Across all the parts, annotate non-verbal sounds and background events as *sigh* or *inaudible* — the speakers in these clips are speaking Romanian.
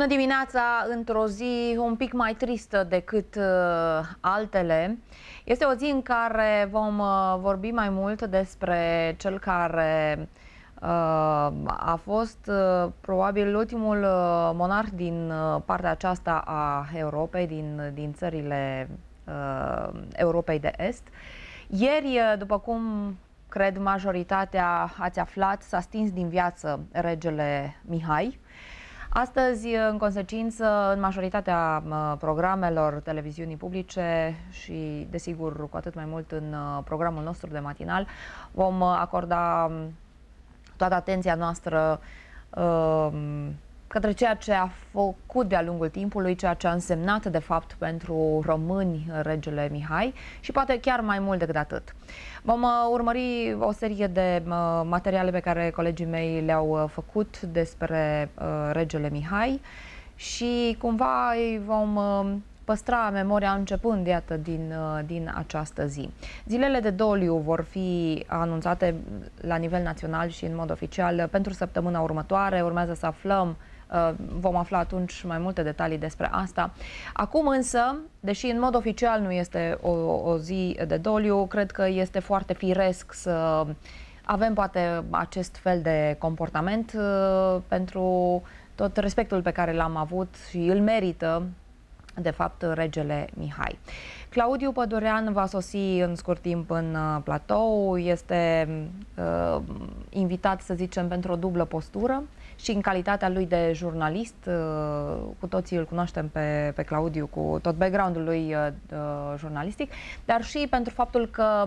Bună dimineața! Într-o zi un pic mai tristă decât uh, altele. Este o zi în care vom uh, vorbi mai mult despre cel care uh, a fost uh, probabil ultimul uh, monarh din uh, partea aceasta a Europei, din, din țările uh, Europei de Est. Ieri, uh, după cum cred majoritatea ați aflat, s-a stins din viață regele Mihai. Astăzi, în consecință, în majoritatea programelor televiziunii publice și, desigur, cu atât mai mult în uh, programul nostru de matinal, vom acorda um, toată atenția noastră uh, către ceea ce a făcut de-a lungul timpului, ceea ce a însemnat de fapt pentru români regele Mihai și poate chiar mai mult decât atât. Vom uh, urmări o serie de uh, materiale pe care colegii mei le-au uh, făcut despre regele Mihai și cumva îi vom păstra memoria începând, iată, din, din această zi. Zilele de doliu vor fi anunțate la nivel național și în mod oficial pentru săptămâna următoare. Urmează să aflăm Uh, vom afla atunci mai multe detalii despre asta. Acum însă, deși în mod oficial nu este o, o zi de doliu, cred că este foarte firesc să avem poate acest fel de comportament uh, pentru tot respectul pe care l-am avut și îl merită de fapt regele Mihai. Claudiu Pădurean va sosi în scurt timp în uh, platou, este uh, invitat, să zicem, pentru o dublă postură și în calitatea lui de jurnalist, uh, cu toții îl cunoaștem pe, pe Claudiu cu tot background-ul lui uh, uh, jurnalistic, dar și pentru faptul că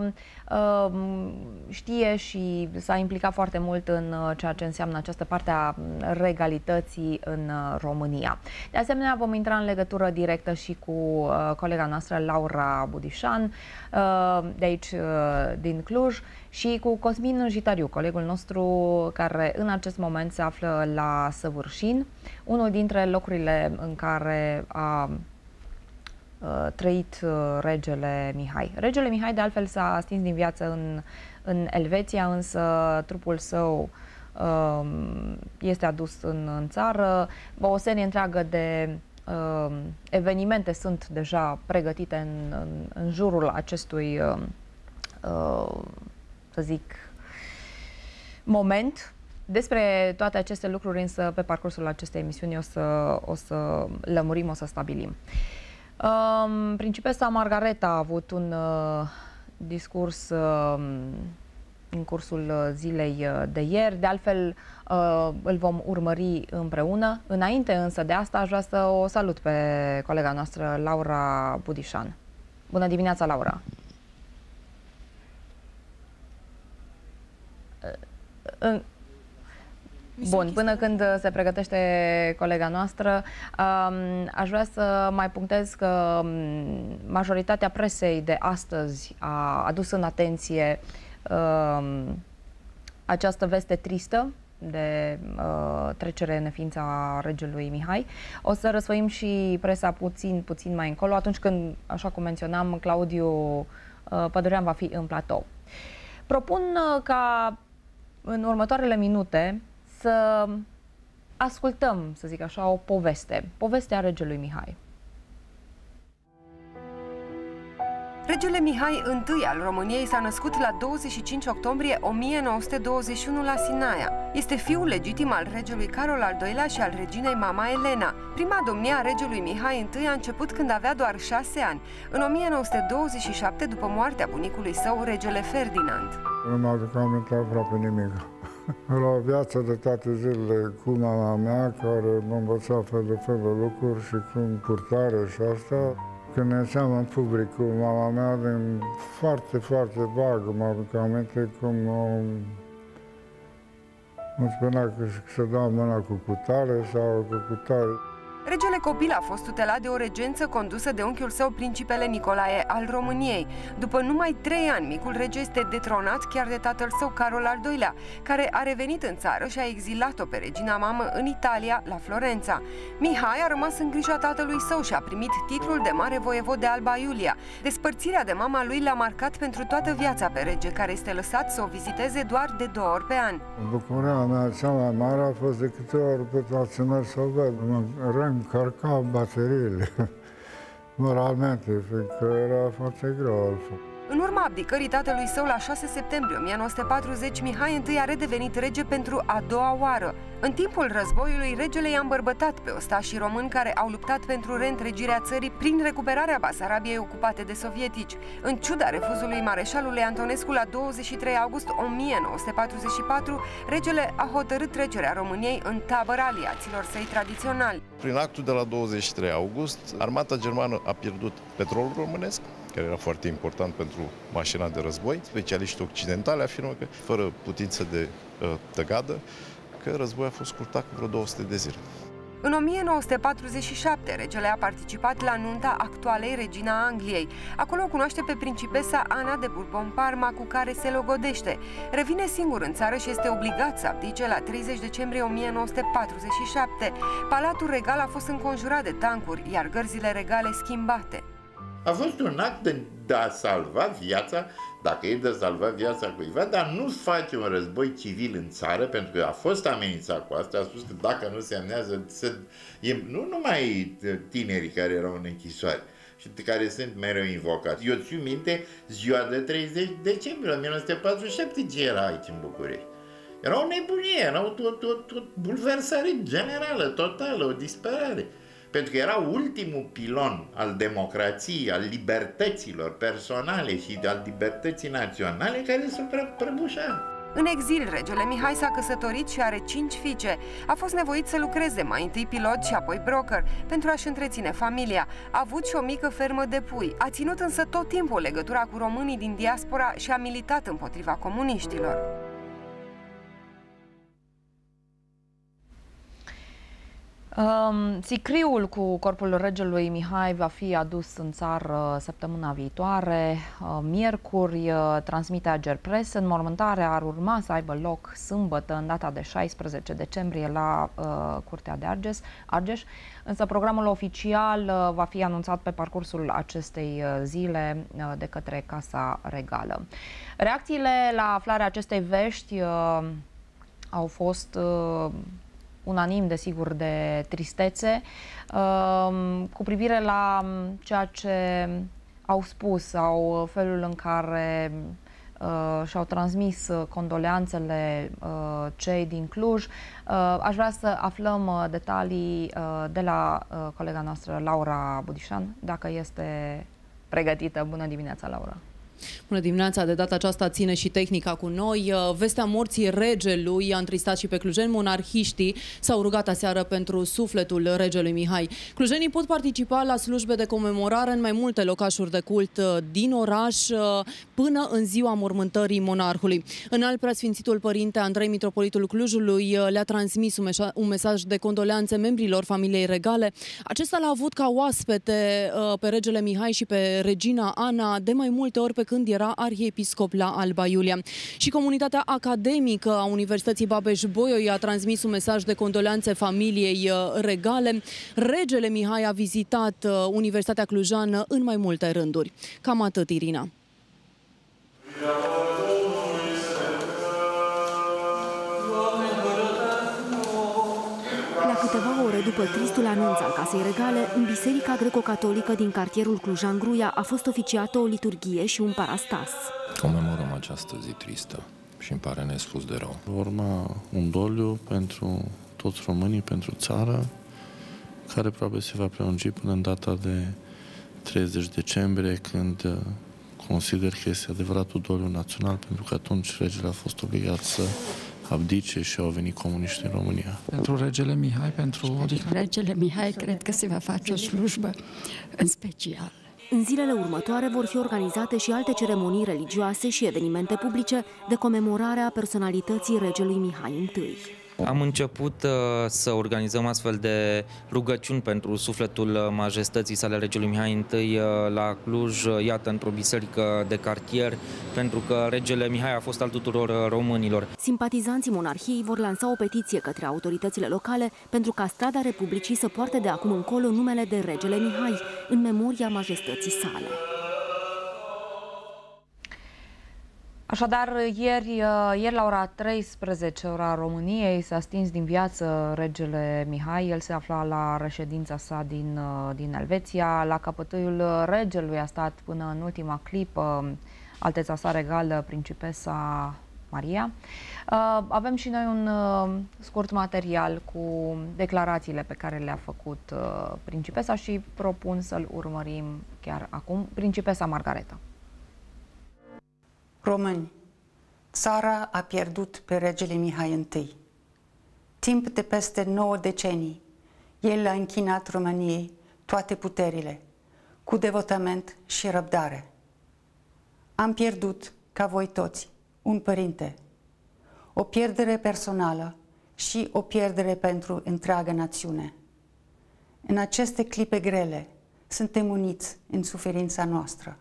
știe și s-a implicat foarte mult în ceea ce înseamnă această parte a regalității în România. De asemenea, vom intra în legătură directă și cu colega noastră Laura Budișan, de aici din Cluj, și cu Cosmin Jitariu, colegul nostru care în acest moment se află la Săvârșin, unul dintre locurile în care a trăit regele Mihai. Regele Mihai, de altfel, s-a stins din viață în, în Elveția, însă trupul său este adus în, în țară. O serie întreagă de uh, evenimente sunt deja pregătite în, în, în jurul acestui uh, să zic, moment. Despre toate aceste lucruri, însă, pe parcursul acestei emisiuni o să, o să lămurim, o să stabilim. Um, Principesa Margareta a avut un uh, discurs uh, în cursul zilei uh, de ieri. De altfel, uh, îl vom urmări împreună. Înainte însă de asta, aș vrea să o salut pe colega noastră, Laura Budișan. Bună dimineața, Laura! În... Bun, până când se pregătește colega noastră, um, aș vrea să mai punctez că um, majoritatea presei de astăzi a adus în atenție um, această veste tristă de uh, trecere în ființa regelui Mihai. O să răsfăim și presa puțin, puțin mai încolo, atunci când, așa cum menționam, Claudiu uh, Pădurean va fi în platou. Propun uh, ca în următoarele minute să ascultăm, să zic așa, o poveste. Povestea regelui Mihai. Regele Mihai I al României s-a născut la 25 octombrie 1921 la Sinaia. Este fiul legitim al regelui Carol al II-lea și al reginei mama Elena. Prima domnie a regelui Mihai I a început când avea doar șase ani, în 1927, după moartea bunicului său, regele Ferdinand. Nu mă aduc aminte aproape nimic. *laughs* La viața de toate zilele cu mama mea, care mă învăța fel de fel de lucruri și cum purtare și asta, când ne în public cu mama mea, din foarte, foarte vagă, mă aduc aminte cum îmi spunea că să dau mâna cu cutare sau cu cutare. Regele copil a fost tutelat de o regență condusă de unchiul său principele Nicolae al României. După numai trei ani, micul rege este detronat chiar de tatăl său Carol al II-lea, care a revenit în țară și a exilat-o pe regina mamă în Italia, la Florența. Mihai a rămas în grija tatălui său și a primit titlul de mare voievod de Alba Iulia. Despărțirea de mama lui l-a marcat pentru toată viața pe rege, care este lăsat să o viziteze doar de două ori pe an. Bucuria mea cea mai mare a fost de câte ori pe toată să o văd. Mă reîncarca bateriile *laughs* moralmente, fiindcă era foarte greu altfel. În urma abdicării tatălui său la 6 septembrie 1940, Mihai I a redevenit rege pentru a doua oară. În timpul războiului, regele i-a îmbărbătat pe ostașii români care au luptat pentru reîntregirea țării prin recuperarea Basarabiei ocupate de sovietici. În ciuda refuzului mareșalului Antonescu la 23 august 1944, regele a hotărât trecerea României în tabăra aliaților săi tradiționali. Prin actul de la 23 august, armata germană a pierdut petrolul românesc, care era foarte important pentru mașina de război. Specialiștii occidentali afirmă că, fără putință de uh, tăgadă, că războiul a fost scurtat cu vreo 200 de zile. În 1947, regele a participat la nunta actualei regina Angliei. Acolo o cunoaște pe principesa Ana de Bourbon-Parma, cu care se logodește. Revine singur în țară și este obligat să abdice la 30 decembrie 1947. Palatul regal a fost înconjurat de tancuri, iar gărzile regale schimbate. A fost un act de, de a salva viața, dacă e de a salva viața cuiva, dar nu face un război civil în țară, pentru că a fost amenințat cu asta, a spus că dacă nu se amnează, se, e, nu numai tinerii care erau în închisoare, și care sunt mereu invocați. Eu țin minte ziua de 30 decembrie 1947 ce era aici în București. Era o nebunie, era o, o, o, o bulversare generală, totală, o disperare pentru că era ultimul pilon al democrației, al libertăților personale și al libertății naționale care se prăbușea. În exil, regele Mihai s-a căsătorit și are cinci fiice. A fost nevoit să lucreze mai întâi pilot și apoi broker pentru a-și întreține familia. A avut și o mică fermă de pui. A ținut însă tot timpul legătura cu românii din diaspora și a militat împotriva comuniștilor. Um, sicriul cu corpul regelui Mihai va fi adus în țară săptămâna viitoare. Uh, miercuri, uh, transmite Ager Press. Înmormântarea ar urma să aibă loc sâmbătă, în data de 16 decembrie, la uh, Curtea de Arges, Argeș. Însă programul oficial uh, va fi anunțat pe parcursul acestei uh, zile uh, de către Casa Regală. Reacțiile la aflarea acestei vești uh, au fost... Uh, unanim, desigur, de tristețe, um, cu privire la ceea ce au spus sau felul în care uh, și-au transmis condoleanțele uh, cei din Cluj. Uh, aș vrea să aflăm detalii de la colega noastră, Laura Budișan, dacă este pregătită. Bună dimineața, Laura! Bună dimineața, de data aceasta ține și tehnica cu noi. Uh, vestea morții regelui a întristat și pe clujeni. Monarhiștii s-au rugat aseară pentru sufletul regelui Mihai. Clujenii pot participa la slujbe de comemorare în mai multe locașuri de cult uh, din oraș uh, până în ziua mormântării monarhului. În alt preasfințitul părinte Andrei Mitropolitul Clujului le-a transmis un mesaj de condoleanțe membrilor familiei regale. Acesta l-a avut ca oaspete pe regele Mihai și pe regina Ana de mai multe ori pe când era arhiepiscop la Alba Iulia. Și comunitatea academică a Universității Babeș-Bolyai a transmis un mesaj de condoleanțe familiei uh, regale. Regele Mihai a vizitat uh, Universitatea Clujană în mai multe rânduri. Cam atât, Irina. câteva după tristul anunț al Casei Regale, în Biserica Greco-Catolică din cartierul Clujan-Gruia a fost oficiată o liturghie și un parastas. Comemorăm această zi tristă și îmi pare nespus de rău. Urma un doliu pentru toți românii, pentru țară, care probabil se va prelungi până în data de 30 decembrie, când uh, consider că este adevăratul doliu național, pentru că atunci regele a fost obligat să abdice și au venit comuniști în România. Pentru regele Mihai, pentru odihnă? Regele Mihai cred că se va face o slujbă în special. În zilele următoare vor fi organizate și alte ceremonii religioase și evenimente publice de comemorare a personalității regelui Mihai I. Am început uh, să organizăm astfel de rugăciuni pentru sufletul uh, majestății sale regelui Mihai I uh, la Cluj, uh, iată, într-o biserică de cartier, pentru că regele Mihai a fost al tuturor uh, românilor. Simpatizanții monarhiei vor lansa o petiție către autoritățile locale pentru ca strada Republicii să poarte de acum încolo numele de regele Mihai, în memoria majestății sale. Așadar, ieri, uh, ieri la ora 13, ora României, s-a stins din viață regele Mihai. El se afla la reședința sa din, uh, din Elveția. La capătâiul regelui a stat până în ultima clipă alteța sa regală, principesa Maria. Uh, avem și noi un scurt material cu declarațiile pe care le-a făcut principesa și propun să-l urmărim chiar acum. Principesa Margareta. Români, țara a pierdut pe regele Mihai I. Timp de peste nouă decenii, el a închinat României toate puterile, cu devotament și răbdare. Am pierdut, ca voi toți, un părinte, o pierdere personală și o pierdere pentru întreaga națiune. În aceste clipe grele, suntem uniți în suferința noastră.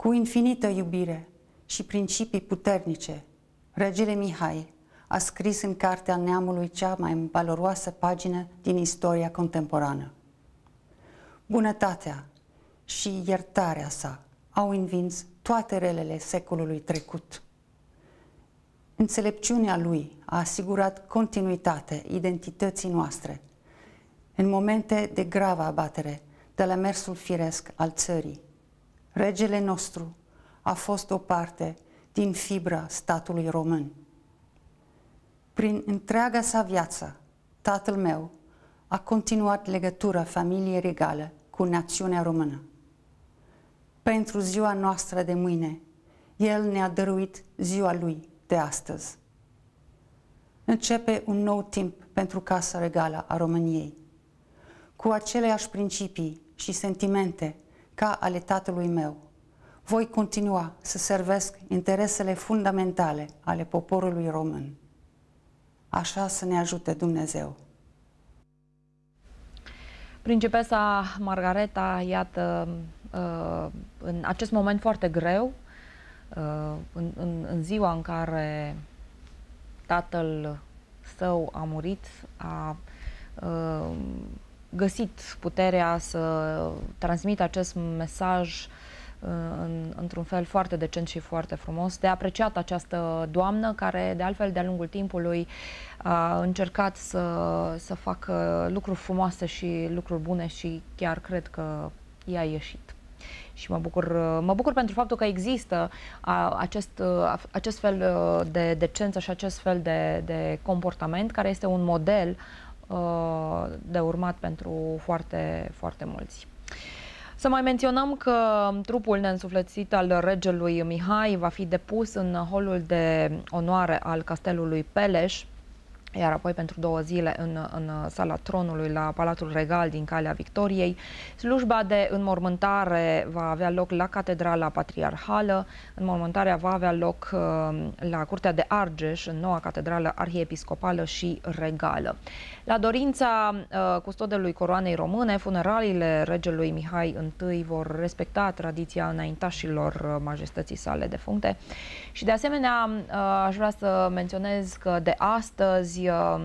Cu infinită iubire și principii puternice, regele Mihai a scris în cartea neamului cea mai valoroasă pagină din istoria contemporană. Bunătatea și iertarea sa au învins toate relele secolului trecut. Înțelepciunea lui a asigurat continuitate identității noastre în momente de gravă abatere de la mersul firesc al țării. Regele nostru a fost o parte din fibra statului român. Prin întreaga sa viață, tatăl meu a continuat legătura familiei regale cu națiunea română. Pentru ziua noastră de mâine, el ne-a dăruit ziua lui de astăzi. Începe un nou timp pentru Casa Regală a României, cu aceleași principii și sentimente ca ale tatălui meu. Voi continua să servesc interesele fundamentale ale poporului român. Așa să ne ajute Dumnezeu. Principesa Margareta, iată, uh, în acest moment foarte greu, uh, în, în, în ziua în care tatăl său a murit, a uh, găsit puterea să transmită acest mesaj în, într-un fel foarte decent și foarte frumos, de apreciat această doamnă care, de altfel, de-a lungul timpului a încercat să, să facă lucruri frumoase și lucruri bune și chiar cred că i-a ieșit. Și mă bucur, mă bucur pentru faptul că există a, acest, a, acest fel de decență și acest fel de, de comportament care este un model uh, de urmat pentru foarte, foarte mulți. Să mai menționăm că trupul neînsuflețit al regelui Mihai va fi depus în holul de onoare al castelului Peleș, iar apoi pentru două zile în, în sala tronului la Palatul Regal din Calea Victoriei. Slujba de înmormântare va avea loc la Catedrala Patriarhală, înmormântarea va avea loc uh, la Curtea de Argeș, în noua Catedrală Arhiepiscopală și Regală. La dorința uh, custodelui coroanei române, funeraliile regelui Mihai I vor respecta tradiția înaintașilor uh, majestății sale defuncte. Și de asemenea uh, aș vrea să menționez că de astăzi uh,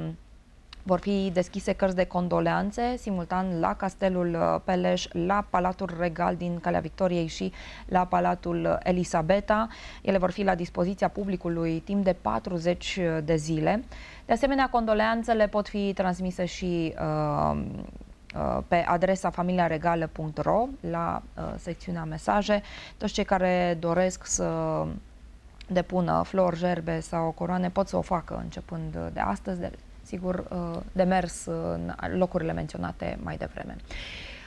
vor fi deschise cărți de condoleanțe simultan la Castelul uh, Peleș, la Palatul Regal din Calea Victoriei și la Palatul Elisabeta. Ele vor fi la dispoziția publicului timp de 40 de zile. De asemenea, condoleanțele pot fi transmise și uh, uh, pe adresa familiaregală.ro la uh, secțiunea mesaje. Toți cei care doresc să depună flori, gerbe sau coroane pot să o facă începând de astăzi, de, sigur, uh, de mers în locurile menționate mai devreme.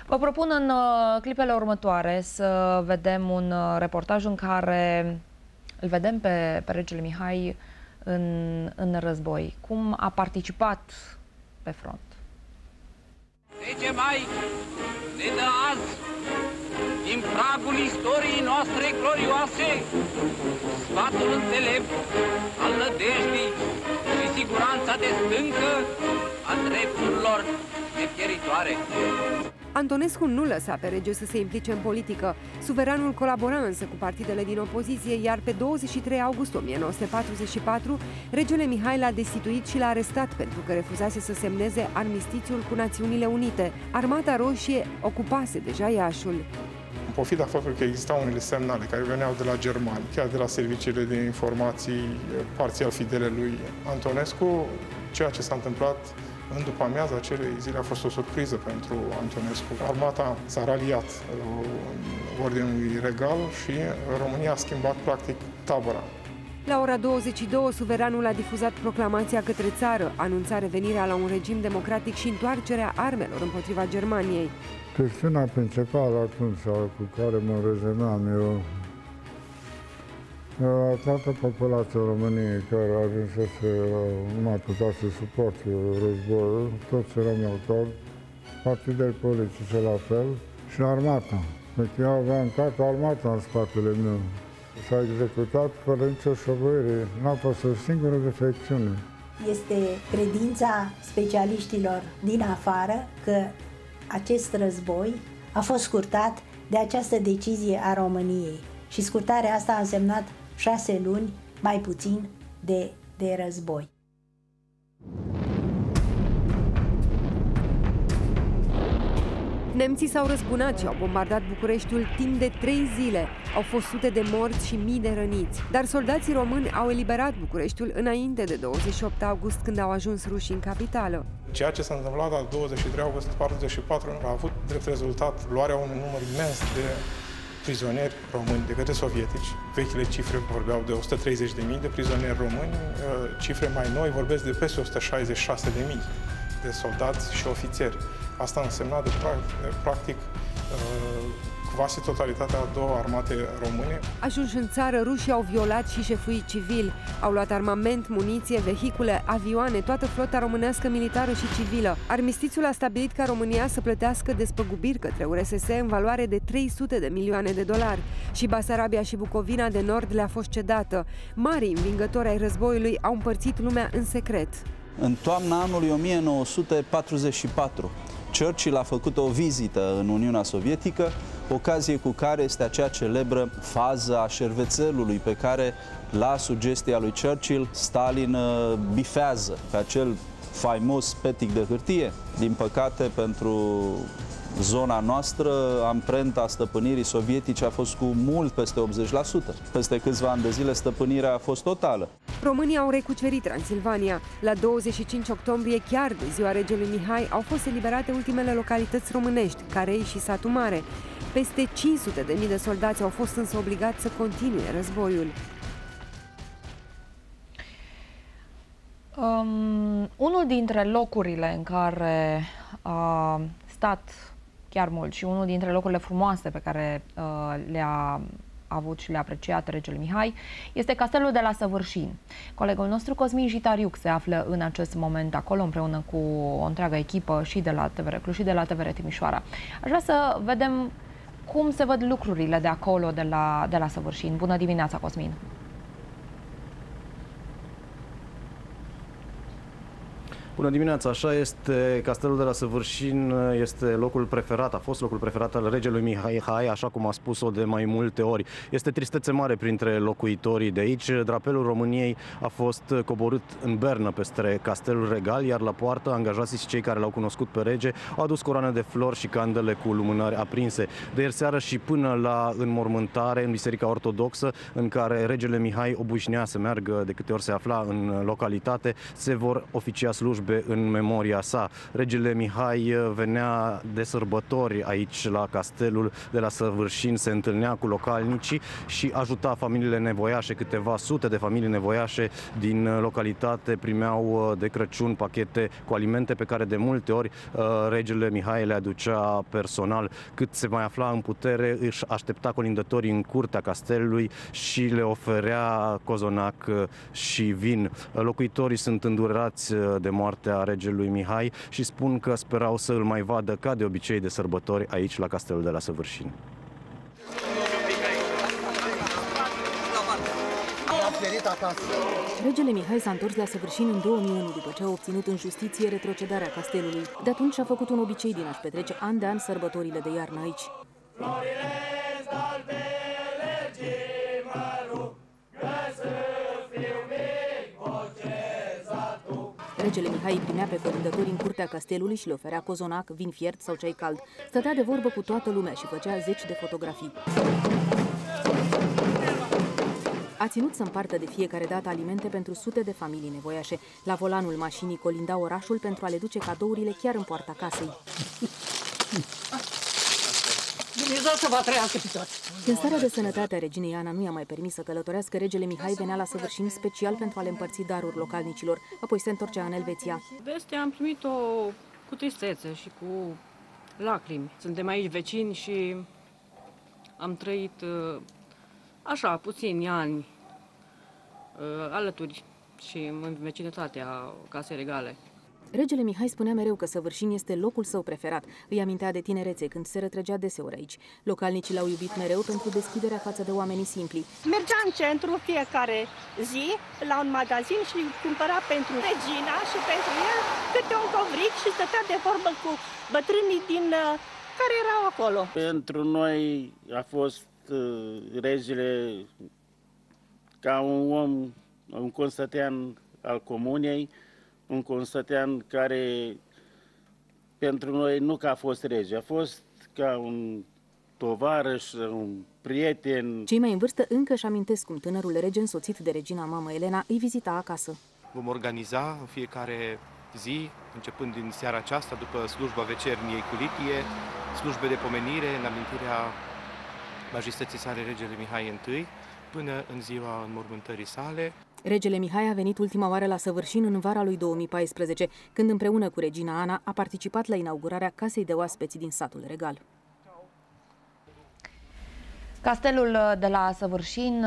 Vă propun în uh, clipele următoare să vedem un uh, reportaj în care îl vedem pe, pe regele Mihai în, în război. Cum a participat pe front? 10 mai ne dă azi, din pragul istoriei noastre glorioase, sfatul înțelept al nădejdii și de stâncă a drepturilor nepieritoare. Antonescu nu lăsa pe rege să se implice în politică. Suveranul colabora însă cu partidele din opoziție, iar pe 23 august 1944, regele Mihai l-a destituit și l-a arestat pentru că refuzase să semneze armistițiul cu Națiunile Unite. Armata Roșie ocupase deja Iașul. În pofida faptului că existau unele semnale care veneau de la germani, chiar de la serviciile de informații parțial fidele lui Antonescu, ceea ce s-a întâmplat în după amiaza acelei zile a fost o surpriză pentru Antonescu. Armata s-a raliat uh, Ordinului Regal și România a schimbat practic tabăra. La ora 22, suveranul a difuzat proclamația către țară, anunța revenirea la un regim democratic și întoarcerea armelor împotriva Germaniei. Chestiunea principală atunci cu care mă rezenam eu toată populația României care a ajuns să se, nu mai putea să suporte războiul, toți eram autori, partidele politice la fel și armata. Deci eu aveam toată armata în spatele meu. S-a executat fără nicio șovăire, n-a fost o singură defecțiune. Este credința specialiștilor din afară că acest război a fost scurtat de această decizie a României. Și scurtarea asta a însemnat șase luni mai puțin de, de război. Nemții s-au răzbunat și au bombardat Bucureștiul timp de trei zile. Au fost sute de morți și mii de răniți. Dar soldații români au eliberat Bucureștiul înainte de 28 august, când au ajuns rușii în capitală. Ceea ce s-a întâmplat la 23 august 44 a avut drept rezultat luarea unui număr imens de prizonieri români de către sovietici. Vechile cifre vorbeau de 130.000 de prizonieri români, uh, cifre mai noi vorbesc de peste 166.000 de soldați și ofițeri. Asta a însemnat de practic uh, quasi totalitatea a două armate române. Ajunși în țară, rușii au violat și șefuii civili. Au luat armament, muniție, vehicule, avioane, toată flota românească militară și civilă. Armistițiul a stabilit ca România să plătească despăgubiri către URSS în valoare de 300 de milioane de dolari. Și Basarabia și Bucovina de Nord le-a fost cedată. Marii învingători ai războiului au împărțit lumea în secret. În toamna anului 1944, Churchill a făcut o vizită în Uniunea Sovietică ocazie cu care este acea celebră fază a șervețelului pe care, la sugestia lui Churchill, Stalin uh, bifează pe acel faimos petic de hârtie. Din păcate, pentru zona noastră, amprenta stăpânirii sovietice a fost cu mult peste 80%. Peste câțiva ani de zile stăpânirea a fost totală. Românii au recucerit Transilvania. La 25 octombrie, chiar de ziua regelui Mihai, au fost eliberate ultimele localități românești, Carei și Satu Mare. Peste 500 de mii de soldați au fost însă obligați să continue războiul. Um, unul dintre locurile în care a stat chiar mult și unul dintre locurile frumoase pe care uh, le-a avut și le-a apreciat regele Mihai este castelul de la Săvârșin. Colegul nostru Cosmin Jitariuc se află în acest moment acolo împreună cu o întreagă echipă și de la TVR Cluj și de la TVR Timișoara. Aș vrea să vedem cum se văd lucrurile de acolo, de la, de la Săvârșin. Bună dimineața, Cosmin! Bună dimineața, așa este Castelul de la Săvârșin, este locul preferat, a fost locul preferat al regelui Mihai Hai, așa cum a spus-o de mai multe ori. Este tristețe mare printre locuitorii de aici. Drapelul României a fost coborât în Bernă peste Castelul Regal, iar la poartă angajații și cei care l-au cunoscut pe rege au adus coroane de flori și candele cu lumânări aprinse. De ieri seară și până la înmormântare în Biserica Ortodoxă, în care regele Mihai obișnuia să meargă de câte ori se afla în localitate, se vor oficia slujbe vorbe în memoria sa. Regele Mihai uh, venea de sărbători aici la castelul de la Săvârșin, se întâlnea cu localnicii și ajuta familiile nevoiașe, câteva sute de familii nevoiașe din uh, localitate primeau uh, de Crăciun pachete cu alimente pe care de multe ori regele Mihai le aducea personal. Cât se mai afla în putere, își aștepta colindătorii în curtea castelului și le oferea cozonac și vin. Locuitorii sunt îndurați de moarte moartea regelui Mihai și spun că sperau să îl mai vadă ca de obicei de sărbători aici la Castelul de la Săvârșin. diferit acasă. Regele Mihai s-a întors la Săvârșin în 2001 după ce a obținut în justiție retrocedarea castelului. De atunci a făcut un obicei din a-și petrece an de an sărbătorile de iarnă aici. Regele Mihai îi primea pe colindători în curtea castelului și le oferea cozonac, vin fiert sau ceai cald. Stătea de vorbă cu toată lumea și făcea zeci de fotografii. A ținut să împartă de fiecare dată alimente pentru sute de familii nevoiașe. La volanul mașinii colinda orașul pentru a le duce cadourile chiar în poarta casei. Dumnezeu să vă trăiască pe toți! Când starea de sănătate a reginei Ana nu i-a mai permis să călătorească, regele Mihai venea la săvârșin special pentru a le împărți daruri localnicilor, apoi se întorcea în Elveția. Vestea am primit-o cu tristețe și cu lacrimi. Suntem aici vecini și am trăit uh, așa, puțini ani uh, alături și în vecinătatea casei regale. Regele Mihai spunea mereu că Săvârșin este locul său preferat. Îi amintea de tinerețe, când se retrăgea deseori aici. Localnicii l-au iubit mereu pentru deschiderea față de oamenii simpli. Mergea în centru fiecare zi la un magazin și cumpăra pentru regina și pentru el câte un covric și stătea de vorbă cu bătrânii din uh, care erau acolo. Pentru noi a fost uh, regele ca un om, un constătean al comunei, un constătean care pentru noi nu că a fost rege, a fost ca un tovarăș, un prieten. Cei mai în vârstă încă își amintesc cum tânărul rege însoțit de regina mamă Elena îi vizita acasă. Vom organiza în fiecare zi, începând din seara aceasta, după slujba vecerniei cu litie, slujbe de pomenire în amintirea majestății sale regele Mihai I, până în ziua înmormântării sale. Regele Mihai a venit ultima oară la Săvârșin în vara lui 2014, când împreună cu regina Ana a participat la inaugurarea casei de oaspeți din satul regal. Castelul de la Săvârșin,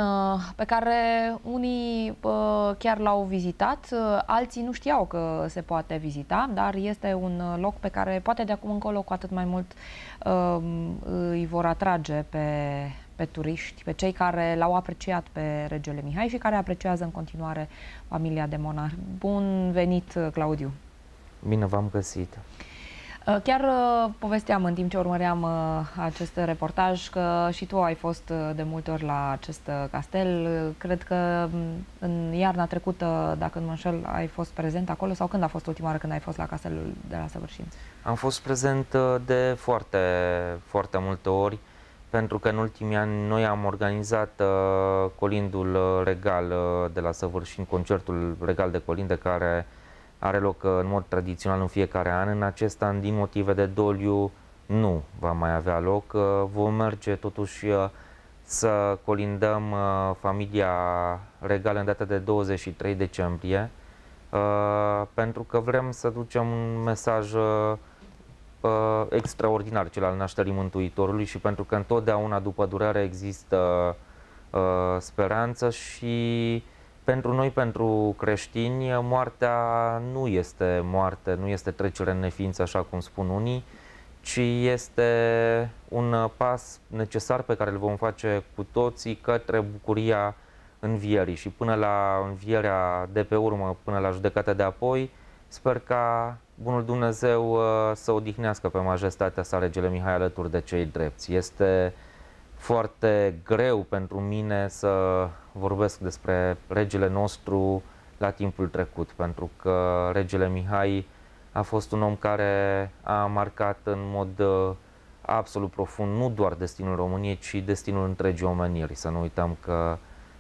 pe care unii chiar l-au vizitat, alții nu știau că se poate vizita, dar este un loc pe care poate de acum încolo cu atât mai mult îi vor atrage pe pe turiști, pe cei care l-au apreciat pe regele Mihai și care apreciază în continuare familia de monar. Bun venit, Claudiu! Bine v-am găsit! Uh, chiar uh, povesteam în timp ce urmăream uh, acest reportaj că și tu ai fost de multe ori la acest castel. Cred că mm, în iarna trecută, dacă nu mă înșel, ai fost prezent acolo sau când a fost ultima oară când ai fost la castelul de la Săvârșin? Am fost prezent de foarte, foarte multe ori pentru că în ultimii ani noi am organizat uh, colindul uh, regal uh, de la Săvârșin, concertul regal de colinde care are loc uh, în mod tradițional în fiecare an. În acest an, din motive de doliu, nu va mai avea loc. Uh, vom merge totuși uh, să colindăm uh, familia regală în data de 23 decembrie, uh, pentru că vrem să ducem un mesaj uh, uh, extraordinar, cel al nașterii Mântuitorului și pentru că întotdeauna după durere există uh, speranță și pentru noi, pentru creștini, moartea nu este moarte, nu este trecere în neființă, așa cum spun unii, ci este un pas necesar pe care îl vom face cu toții către bucuria învierii. Și până la învierea de pe urmă, până la judecata de apoi, sper ca Bunul Dumnezeu uh, să odihnească pe majestatea sa regele Mihai alături de cei drepți. Este foarte greu pentru mine să vorbesc despre regele nostru la timpul trecut, pentru că regele Mihai a fost un om care a marcat în mod uh, absolut profund nu doar destinul României, ci destinul întregii omeniri. Să nu uităm că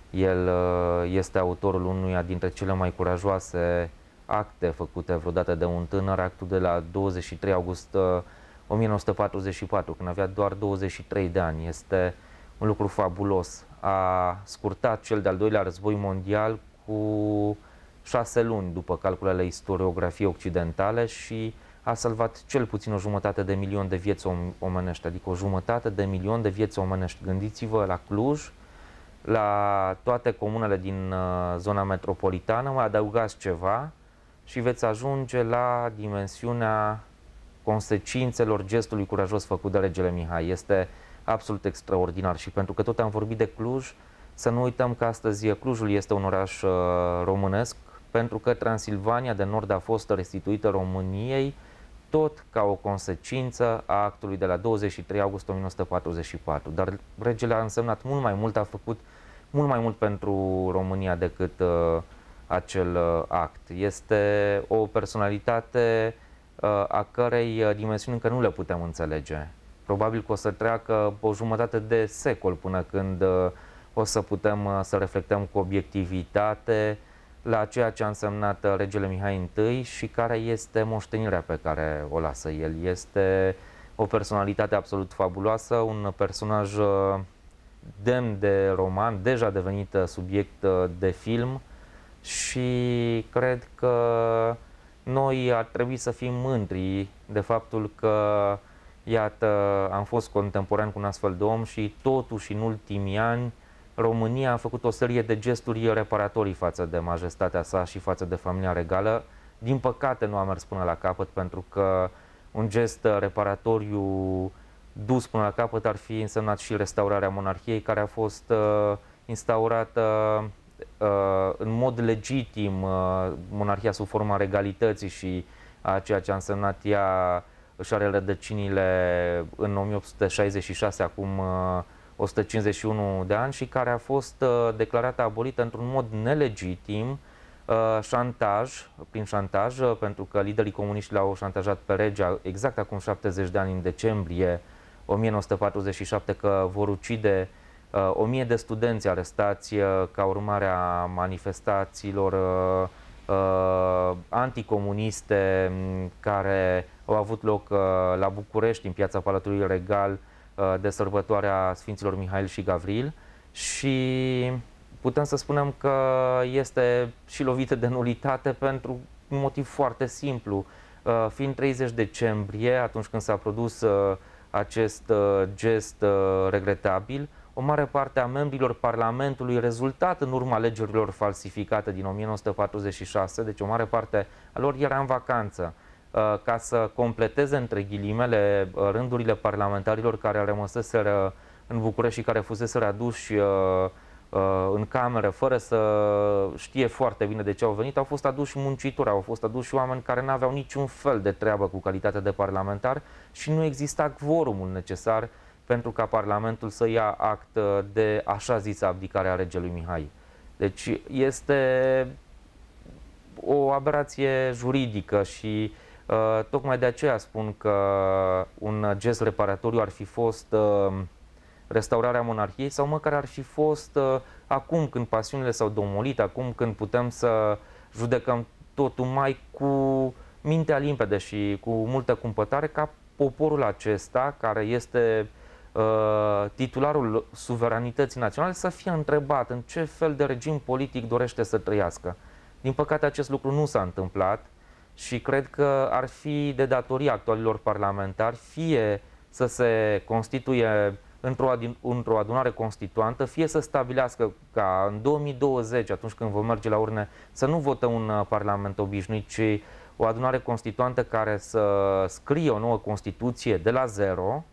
el uh, este autorul unuia dintre cele mai curajoase acte făcute vreodată de un tânăr, actul de la 23 august 1944, uh, când avea doar 23 de ani. Este un lucru fabulos. A scurtat cel de-al doilea război mondial cu șase luni după calculele istoriografiei occidentale și a salvat cel puțin o jumătate de milion de vieți omenești, adică o jumătate de milion de vieți omenești. Gândiți-vă la Cluj, la toate comunele din uh, zona metropolitană, mai adăugați ceva și veți ajunge la dimensiunea consecințelor gestului curajos făcut de regele Mihai. Este absolut extraordinar și pentru că tot am vorbit de Cluj, Să nu uităm că astăzi Clujul este un oraș uh, românesc, pentru că Transilvania de Nord a fost restituită României tot ca o consecință a actului de la 23 august 1944. Dar regele a însemnat mult mai mult, a făcut mult mai mult pentru România decât uh, acel uh, act. Este o personalitate uh, a cărei uh, dimensiuni încă nu le putem înțelege. Probabil că o să treacă o jumătate de secol până când uh, o să putem uh, să reflectăm cu obiectivitate la ceea ce a însemnat uh, regele Mihai I și care este moștenirea pe care o lasă el. Este o personalitate absolut fabuloasă, un personaj uh, demn de roman, deja devenit subiect de film și cred că noi ar trebui să fim mândri de faptul că iată, am fost contemporan cu un astfel de om și totuși în ultimii ani România a făcut o serie de gesturi reparatorii față de majestatea sa și față de familia regală. Din păcate nu a mers până la capăt pentru că un gest reparatoriu dus până la capăt ar fi însemnat și restaurarea monarhiei care a fost uh, instaurată uh, în mod legitim uh, monarhia sub forma regalității și a ceea ce a însemnat ea își are rădăcinile în 1866, acum uh, 151 de ani și care a fost uh, declarată abolită într-un mod nelegitim, uh, șantaj, prin șantaj, uh, pentru că liderii comuniști l-au șantajat pe regea exact acum 70 de ani, în decembrie 1947, că vor ucide uh, o mie de studenți arestați uh, ca urmare a manifestațiilor uh, uh, anticomuniste care au avut loc uh, la București, în piața Palatului Regal, Uh, de sărbătoarea Sfinților Mihail și Gavril și putem să spunem că este și lovită de nulitate pentru un motiv foarte simplu. Uh, fiind 30 decembrie, atunci când s-a produs uh, acest gest regretabil, o mare parte a membrilor Parlamentului rezultat în urma alegerilor falsificate din 1946, deci o mare parte a lor era în vacanță. Uh, ca să completeze între ghilimele uh, rândurile parlamentarilor care rămăseseră în București și care fusese aduși uh, în cameră fără să știe foarte bine de ce au venit, au fost aduși muncitori, au fost aduși oameni care nu aveau niciun fel de treabă cu calitatea de parlamentar și nu exista quorumul necesar pentru ca Parlamentul să ia act de așa zisă abdicare a regelui Mihai. Deci este o aberație juridică și Uh, tocmai de aceea spun că un gest reparatoriu ar fi fost uh, restaurarea monarhiei sau măcar ar fi fost uh, acum când pasiunile s-au domolit, acum când putem să judecăm totul mai cu mintea limpede și cu multă cumpătare ca poporul acesta, care este uh, titularul suveranității naționale, să fie întrebat în ce fel de regim politic dorește să trăiască. Din păcate acest lucru nu s-a întâmplat și cred că ar fi de datorie actualilor parlamentari fie să se constituie într-o, într adunare constituantă, fie să stabilească ca în 2020, atunci când vom merge la urne, să nu votăm un uh, parlament obișnuit, ci o adunare constituantă care să scrie o nouă Constituție de la zero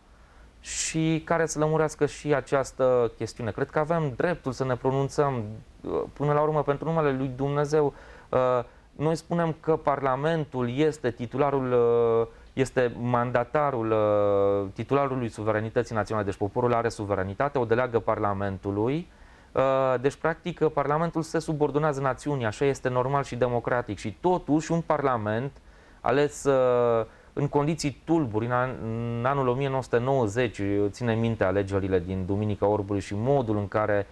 și care să lămurească și această chestiune. Cred că avem dreptul să ne pronunțăm uh, până la urmă pentru numele lui Dumnezeu uh, noi spunem că Parlamentul este titularul, uh, este mandatarul uh, titularului suveranității naționale, deci poporul are suveranitate, o deleagă Parlamentului, uh, deci, practic, Parlamentul se subordonează națiunii, așa este normal și democratic. Și totuși, un Parlament ales în condiții tulburi, în, an, în anul 1990, ține minte alegerile din Duminica Orbului și modul în care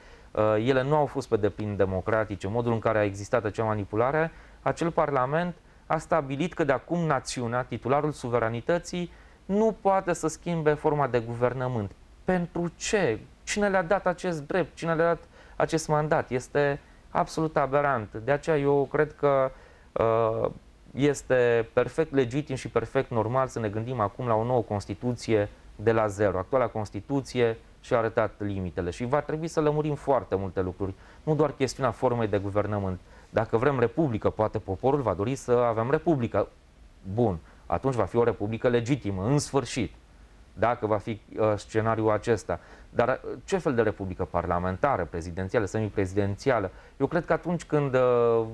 ele nu au fost pe deplin democratice, modul în care a existat acea manipulare, acel Parlament a stabilit că de acum națiunea, titularul suveranității, nu poate să schimbe forma de guvernământ. Pentru ce? Cine le-a dat acest drept? Cine le-a dat acest mandat? Este absolut aberant. De aceea eu cred că uh, este perfect legitim și perfect normal să ne gândim acum la o nouă Constituție de la zero. Actuala Constituție și-a arătat limitele și va trebui să lămurim foarte multe lucruri. Nu doar chestiunea formei de guvernământ, dacă vrem republică, poate poporul va dori să avem republică. Bun, atunci va fi o republică legitimă, în sfârșit. Dacă va fi uh, scenariul acesta. Dar uh, ce fel de republică parlamentară, prezidențială, semiprezidențială? Eu cred că atunci când uh,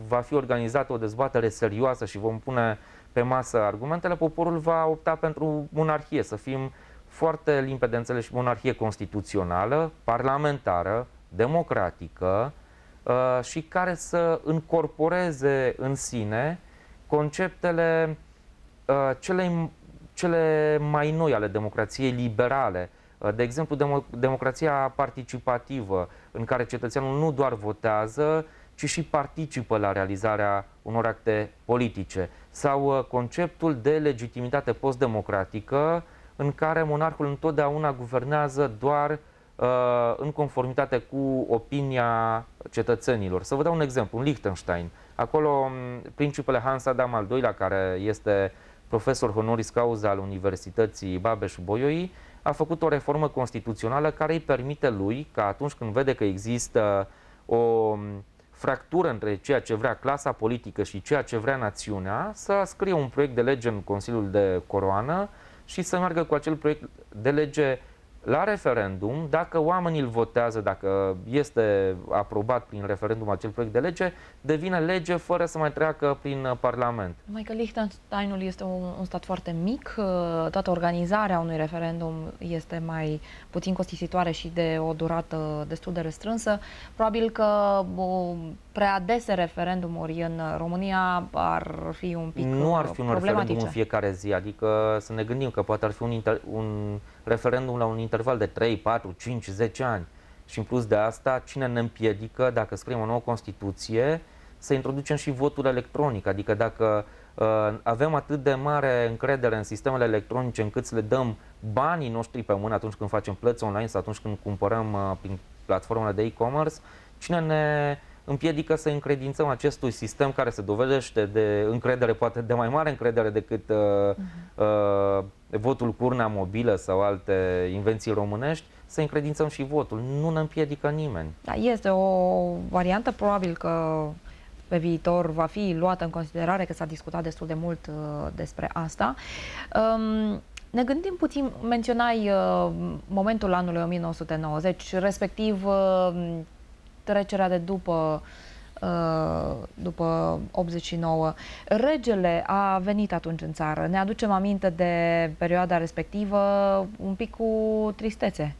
va fi organizată o dezbatere serioasă și vom pune pe masă argumentele, poporul va opta pentru monarhie, să fim foarte limpede înțeles și monarhie constituțională, parlamentară, democratică uh, și care să încorporeze în sine conceptele cele, cele mai noi ale democrației liberale, Uh, de exemplu, demo democrația participativă, în care cetățeanul nu doar votează, ci și participă la realizarea unor acte politice. Sau uh, conceptul de legitimitate postdemocratică, în care monarhul întotdeauna guvernează doar uh, în conformitate cu opinia cetățenilor. Să vă dau un exemplu, în Liechtenstein. Acolo, um, principele Hans Adam al II-lea, care este profesor honoris causa al Universității Babeș-Bolyai, a făcut o reformă constituțională care îi permite lui, ca atunci când vede că există o fractură între ceea ce vrea clasa politică și ceea ce vrea națiunea, să scrie un proiect de lege în Consiliul de Coroană și să meargă cu acel proiect de lege la referendum, dacă oamenii îl votează, dacă este aprobat prin referendum acel proiect de lege, devine lege fără să mai treacă prin uh, Parlament. Mai că Liechtensteinul este un, un stat foarte mic, uh, toată organizarea unui referendum este mai puțin costisitoare și de o durată destul de restrânsă. Probabil că o, prea dese referendumuri în România ar fi un pic Nu ar fi un referendum în fiecare zi, adică să ne gândim că poate ar fi un, inter, un referendum la un interval de 3, 4, 5, 10 ani. Și în plus de asta, cine ne împiedică, dacă scriem o nouă Constituție, să introducem și votul electronic, adică dacă uh, avem atât de mare încredere în sistemele electronice încât să le dăm banii noștri pe mână atunci când facem plăți online sau atunci când cumpărăm uh, prin platformele de e-commerce, cine ne împiedică să încredințăm acestui sistem care se dovedește de încredere, poate de mai mare încredere decât uh, uh-huh. uh, votul cu urna mobilă sau alte invenții românești, să încredințăm și votul. Nu ne împiedică nimeni. Da, este o variantă, probabil că pe viitor va fi luată în considerare, că s-a discutat destul de mult uh, despre asta. Um, ne gândim puțin, menționai uh, momentul anului 1990, respectiv uh, trecerea de după uh, după 89. Regele a venit atunci în țară. Ne aducem aminte de perioada respectivă un pic cu tristețe.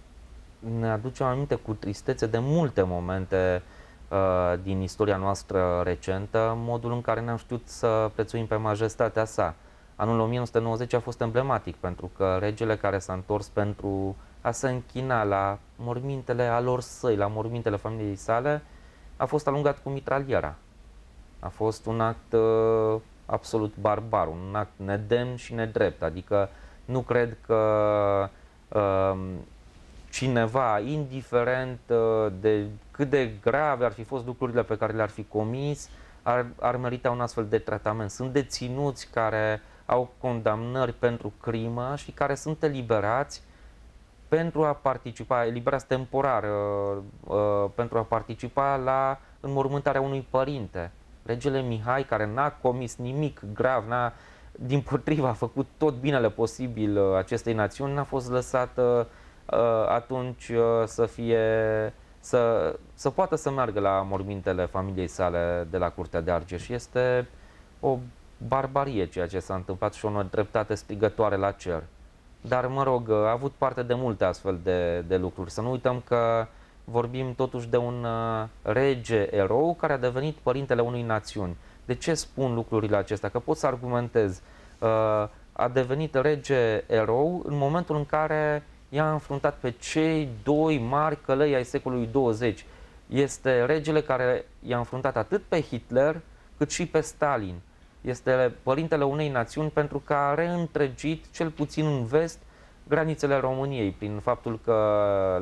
Ne aducem aminte cu tristețe de multe momente uh, din istoria noastră recentă, modul în care ne-am știut să prețuim pe majestatea sa. Anul 1990 a fost emblematic pentru că regele care s-a întors pentru a se închina la mormintele alor săi, la mormintele familiei sale, a fost alungat cu mitraliera. A fost un act uh, absolut barbar, un act nedemn și nedrept. Adică nu cred că uh, cineva, indiferent uh, de cât de grave ar fi fost lucrurile pe care le-ar fi comis, ar, ar merita un astfel de tratament. Sunt deținuți care au condamnări pentru crimă și care sunt eliberați pentru a participa, eliberați temporar, uh, uh, pentru a participa la înmormântarea unui părinte. Regele Mihai, care n-a comis nimic grav, n-a, din potriva a făcut tot binele posibil uh, acestei națiuni, n-a fost lăsat uh, atunci uh, să fie să, să poată să meargă la mormintele familiei sale de la Curtea de Argeș. Este o barbarie ceea ce s-a întâmplat și o dreptate strigătoare la cer. Dar, mă rog, a avut parte de multe astfel de, de lucruri. Să nu uităm că vorbim totuși de un uh, rege erou care a devenit părintele unei națiuni. De ce spun lucrurile acestea? Că pot să argumentez. Uh, a devenit rege erou în momentul în care i-a înfruntat pe cei doi mari călăi ai secolului 20. Este regele care i-a înfruntat atât pe Hitler cât și pe Stalin este părintele unei națiuni pentru că a reîntregit, cel puțin în vest, granițele României, prin faptul că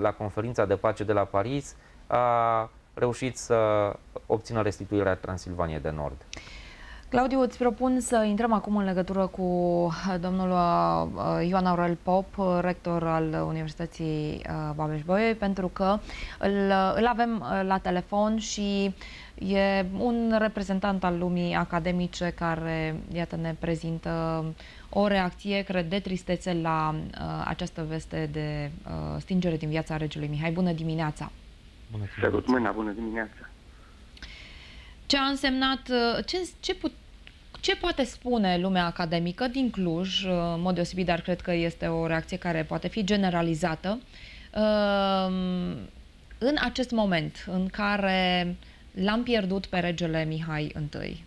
la conferința de pace de la Paris a reușit să obțină restituirea Transilvaniei de Nord. Claudiu, îți propun să intrăm acum în legătură cu domnul uh, Ioan Aurel Pop, rector al Universității uh, Babeș-Bolyai, pentru că îl, îl avem uh, la telefon și E un reprezentant al lumii academice care, iată, ne prezintă o reacție, cred, de tristețe la uh, această veste de uh, stingere din viața regelui Mihai. Bună dimineața! Bună dimineața! Salut mâna, bună dimineața! Ce a însemnat, uh, ce, ce, put, ce poate spune lumea academică din Cluj, uh, în mod deosebit, dar cred că este o reacție care poate fi generalizată, uh, în acest moment în care l-am pierdut pe regele Mihai I?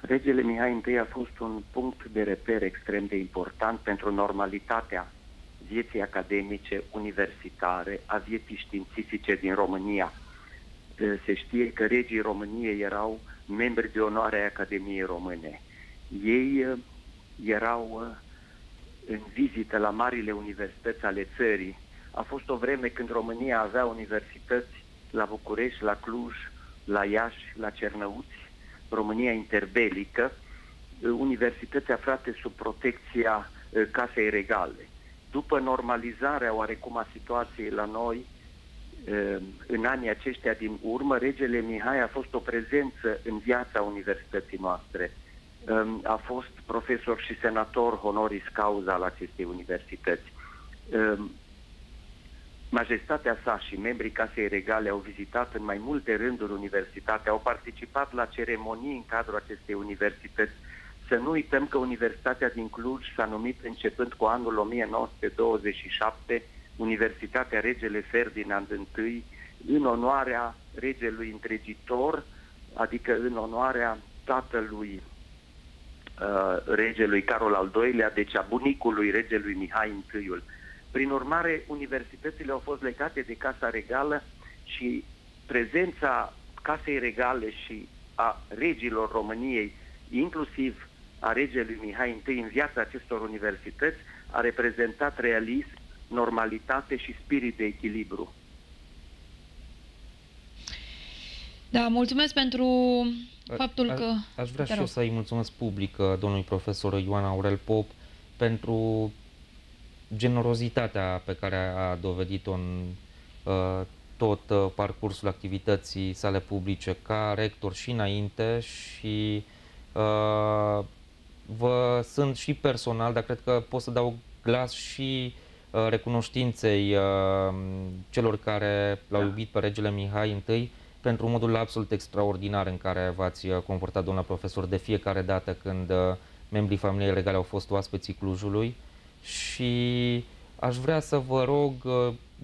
Regele Mihai I a fost un punct de reper extrem de important pentru normalitatea vieții academice, universitare, a vieții științifice din România. Se știe că regii României erau membri de onoare a Academiei Române. Ei uh, erau uh, în vizită la marile universități ale țării. A fost o vreme când România avea universități la București, la Cluj, la Iași, la Cernăuți, România interbelică, uh, universități aflate sub protecția Casei Regale. După normalizarea oarecum a situației la noi, în anii aceștia din urmă, regele Mihai a fost o prezență în viața universității noastre. A fost profesor și senator honoris causa al acestei universități. Majestatea sa și membrii Casei Regale au vizitat în mai multe rânduri universitatea, au participat la ceremonii în cadrul acestei universități. Să nu uităm că Universitatea din Cluj s-a numit începând cu anul 1927 Universitatea Regele Ferdinand I în onoarea regelui întregitor, adică în onoarea tatălui uh, regelui Carol al II-lea, deci a bunicului regelui Mihai I. Prin urmare, universitățile au fost legate de Casa Regală și prezența Casei Regale și a regilor României, inclusiv a regelui Mihai I în viața acestor universități, a reprezentat realism normalitate și spirit de echilibru. Da, mulțumesc pentru faptul a, că... Aș vrea și eu să-i mulțumesc public uh, domnului profesor Ioan Aurel Pop pentru generozitatea pe care a dovedit-o în uh, tot uh, parcursul activității sale publice ca rector și înainte și uh, vă sunt și personal, dar cred că pot să dau glas și Uh, recunoștinței uh, celor care l-au da. iubit pe regele Mihai I pentru modul absolut extraordinar în care v-ați uh, comportat, domnule profesor, de fiecare dată când membrii familiei regale au fost oaspeții Clujului și aș vrea să vă rog,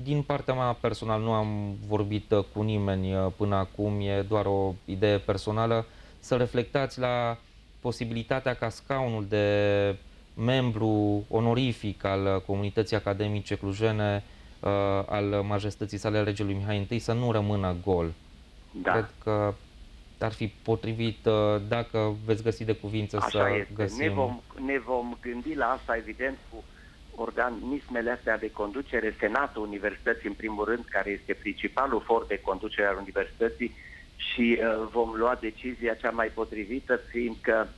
din partea mea personal, nu am vorbit cu nimeni până acum, e doar o idee personală, să reflectați la posibilitatea ca scaunul de membru onorific al comunității academice clujene, uh, al majestății sale regelui Mihai I, să nu rămână gol. Da. Cred că ar fi potrivit, uh, dacă veți găsi de cuvință Așa să este. găsim... Ne vom, ne vom gândi la asta, evident, cu organismele astea de conducere, Senatul Universității, în primul rând, care este principalul for de conducere al Universității și uh, vom lua decizia cea mai potrivită, fiindcă